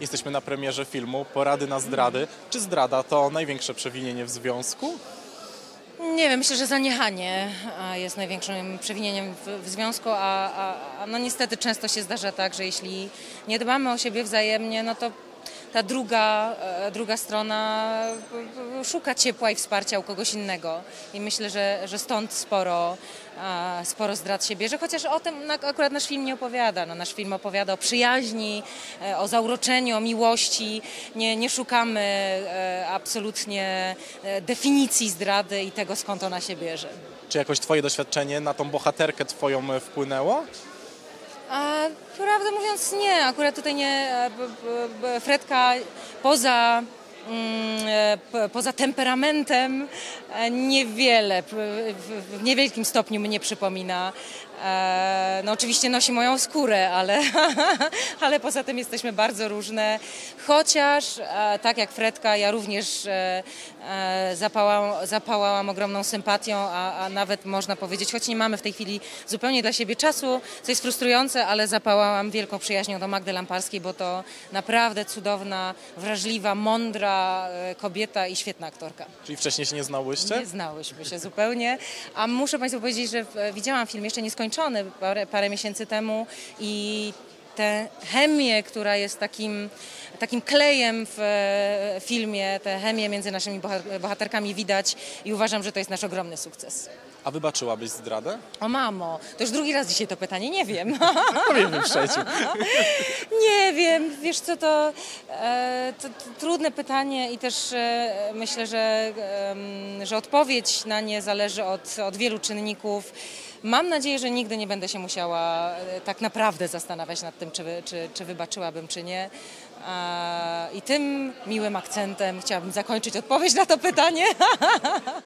Jesteśmy na premierze filmu Porady na zdrady. Czy zdrada to największe przewinienie w związku? Nie wiem, myślę, że zaniechanie jest największym przewinieniem w, w związku, a, a, a no niestety często się zdarza tak, że jeśli nie dbamy o siebie wzajemnie, no to ta druga, e, druga strona szuka ciepła i wsparcia u kogoś innego. I myślę, że, że stąd sporo, sporo zdrad się bierze, chociaż o tym akurat nasz film nie opowiada. No, nasz film opowiada o przyjaźni, e, o zauroczeniu, o miłości. Nie, nie szukamy e, absolutnie definicji zdrady i tego, skąd ona się bierze. Czy jakoś twoje doświadczenie na tą bohaterkę twoją wpłynęło? A prawdę mówiąc nie, akurat tutaj nie, e, b, b, b, Fredka poza, poza temperamentem e, niewiele, w, niewielkim stopniu mnie przypomina. E, No oczywiście nosi moją skórę, ale, ale poza tym jesteśmy bardzo różne. Chociaż e, tak jak Fredka, ja również e, e, zapałałam, zapałałam ogromną sympatią, a, a nawet można powiedzieć, choć nie mamy w tej chwili zupełnie dla siebie czasu, co jest frustrujące, ale zapałałam wielką przyjaźnią do Magdy Lamparskiej, bo to naprawdę cudowna, wrażliwa, mądra e, kobieta i świetna aktorka. Czyli wcześniej się nie znałyście? Nie znałyśmy się zupełnie, a muszę Państwu powiedzieć, że widziałam film jeszcze nieskończony parę, parę miesięcy temu i tę chemię, która jest takim, takim klejem w e, filmie, tę chemię między naszymi boha- bohaterkami widać i uważam, że to jest nasz ogromny sukces. A wybaczyłabyś zdradę? O mamo, to już drugi raz dzisiaj to pytanie, nie wiem. Powiem wyprzecił. Nie wiem, wiesz co, to, e, to, to trudne pytanie i też e, myślę, że, że odpowiedź na nie zależy od, od wielu czynników. Mam nadzieję, że nigdy nie będę się musiała e, tak naprawdę zastanawiać nad tym, czy, czy, czy wybaczyłabym, czy nie. I tym miłym akcentem chciałabym zakończyć odpowiedź na to pytanie.